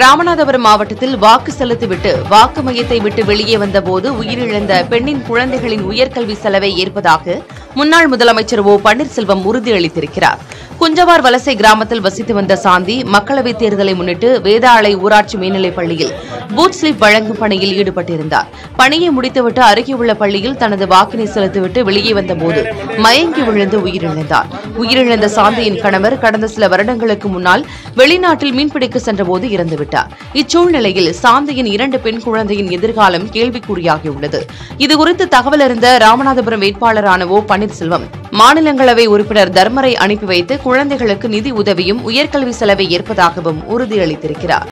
ராமநாதபுரம் மாவட்டத்தில் வாக்கு செலுத்திவிட்டு வாக்கு மையத்தை விட்டு வெளியே வந்தபோது உயிரிழந்த பெண்ணின் குழந்தைகளின் உயர்கல்வி செலவை ஏற்பதாக முன்னாள் முதலமைச்சர் ஓ பன்னீர்செல்வம் உறுதியளித்திருக்கிறார். குஞ்சவார் வலசை கிராமத்தில் வசித்து வந்த சாந்தி மக்களவைத் தேர்தலை முன்னிட்டு வேதாளை ஊராட்சி மேல்நிலைப் பள்ளியில் பூத் ஸ்லிப் வழங்கும் பணியில் ஈடுபட்டிருந்தார். பணியை முடித்துவிட்டு அருகே உள்ள பள்ளியில் தனது வாக்கினை செலுத்திவிட்டு வெளியே வந்தபோது மயங்கி விழுந்து உயிரிழந்தார். உயிரிழந்த சாந்தியின் கணவர் கடந்த சில வருடங்களுக்கு முன்னால் வெளிநாட்டில் மீன்பிடிக்க சென்றபோது இறந்துவிட்டார். இச்சூழ்நிலையில் சாந்தியின் இரண்டு பெண் குழந்தையின் எதிர்காலம் கேள்விக்குறியாகியுள்ளது. இதுகுறித்து தகவல் அறிந்த ராமநாதபுரம் வேட்பாளரான ஓ பன்னீர்செல்வம் மாநிலங்களவை உறுப்பினர் தர்மரை அனுப்பி வைத்து குழந்தைகளுக்கு நிதி உதவியும் உயர்கல்வி செலவை ஏற்பதாகவும் உறுதியளித்திருக்கிறார்.